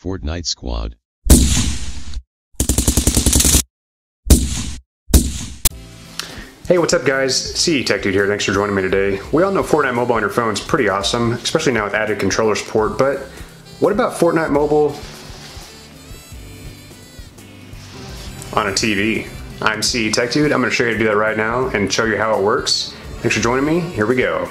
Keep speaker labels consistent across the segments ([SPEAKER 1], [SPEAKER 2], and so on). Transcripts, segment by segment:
[SPEAKER 1] Fortnite Squad.
[SPEAKER 2] Hey, what's up guys? CE Tech Dude here, thanks for joining me today. We all know Fortnite Mobile on your phone is pretty awesome, especially now with added controller support, but what about Fortnite Mobile on a TV? I'm CE Tech Dude, I'm going to show you how to do that right now and show you how it works. Thanks for joining me, here we go.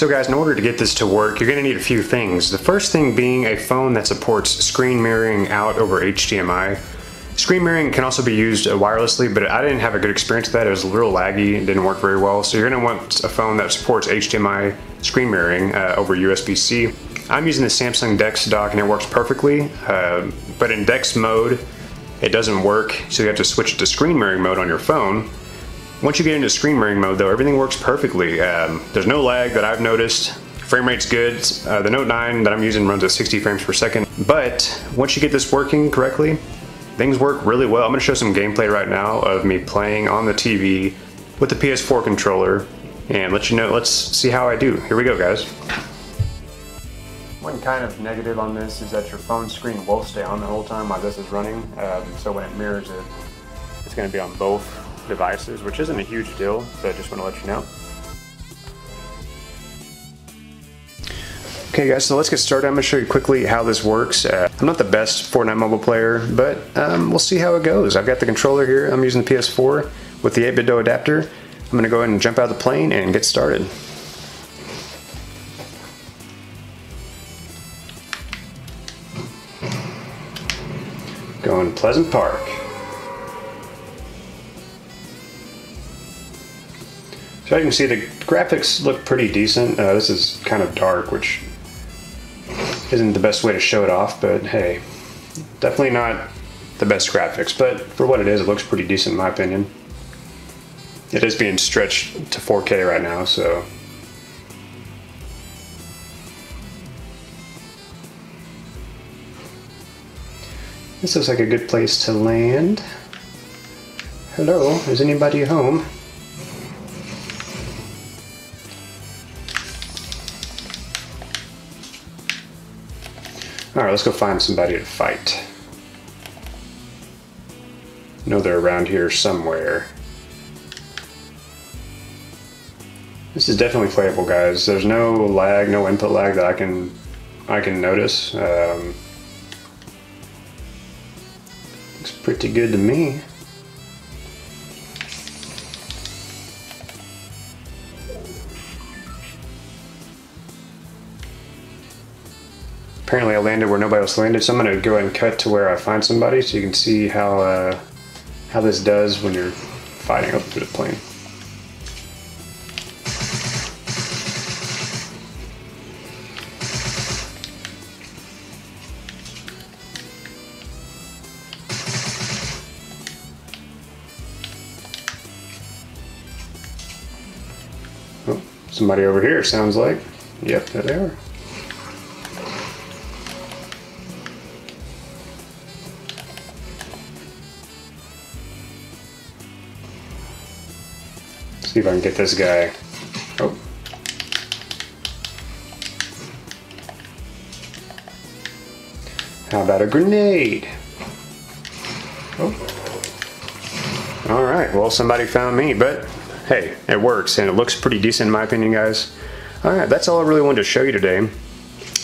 [SPEAKER 2] So guys, in order to get this to work, you're going to need a few things. The first thing being a phone that supports screen mirroring out over HDMI. Screen mirroring can also be used wirelessly, but I didn't have a good experience with that. It was a little laggy and didn't work very well. So you're gonna want a phone that supports HDMI screen mirroring uh, over USB-C. I'm using the Samsung DeX dock and it works perfectly, uh, but in DeX mode, it doesn't work. So you have to switch to screen mirroring mode on your phone. Once you get into screen mirroring mode though, everything works perfectly. Um, there's no lag that I've noticed. Frame rate's good. Uh, the Note 9 that I'm using runs at 60 frames per second. But once you get this working correctly, things work really well. I'm gonna show some gameplay right now of me playing on the TV with the PS4 controller and let you know, let's see how I do. Here we go, guys. One kind of negative on this is that your phone screen will stay on the whole time while this is running. Um, so when it mirrors it, it's gonna be on both devices, which isn't a huge deal, but I just wanna let you know. Okay guys, so let's get started. I'm going to show you quickly how this works. Uh, I'm not the best Fortnite mobile player, but um, we'll see how it goes. I've got the controller here. I'm using the PS4 with the 8BitDo adapter. I'm going to go ahead and jump out of the plane and get started. Going to Pleasant Park. So you can see the graphics look pretty decent. Uh, this is kind of dark, which isn't the best way to show it off, but hey, definitely not the best graphics, but for what it is, it looks pretty decent in my opinion. It is being stretched to 4K right now, so. This looks like a good place to land. Hello, is anybody home? Alright, let's go find somebody to fight. I know they're around here somewhere. This is definitely playable, guys. There's no lag, no input lag that I can I can notice. Um, looks pretty good to me. Apparently I landed where nobody else landed, so I'm going to go ahead and cut to where I find somebody so you can see how, uh, how this does when you're fighting up through the plane. Oh, somebody over here sounds like. Yep, there they are. See if I can get this guy. Oh. How about a grenade? Oh. Alright, well somebody found me, but hey, it works and it looks pretty decent in my opinion, guys. Alright, that's all I really wanted to show you today.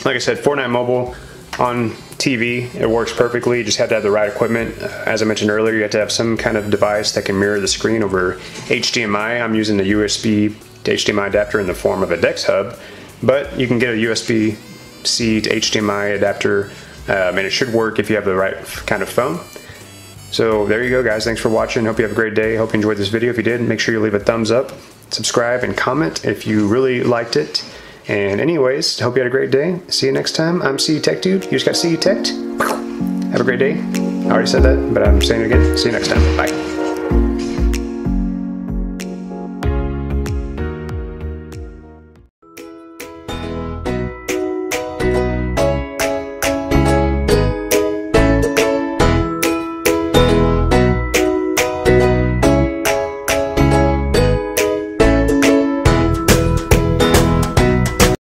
[SPEAKER 2] Like I said, Fortnite Mobile on TV. It works perfectly. You just have to have the right equipment. Uh, as I mentioned earlier, you have to have some kind of device that can mirror the screen over HDMI. I'm using the USB to HDMI adapter in the form of a DeX hub, but you can get a USB-C to HDMI adapter, um, and it should work if you have the right kind of phone. So there you go, guys. Thanks for watching. Hope you have a great day. Hope you enjoyed this video. If you did, make sure you leave a thumbs up, subscribe, and comment if you really liked it. And anyways, hope you had a great day. See you next time. I'm CE Tech Dude. You just got CE Tech. Have a great day. I already said that, but I'm saying it again. See you next time. Bye.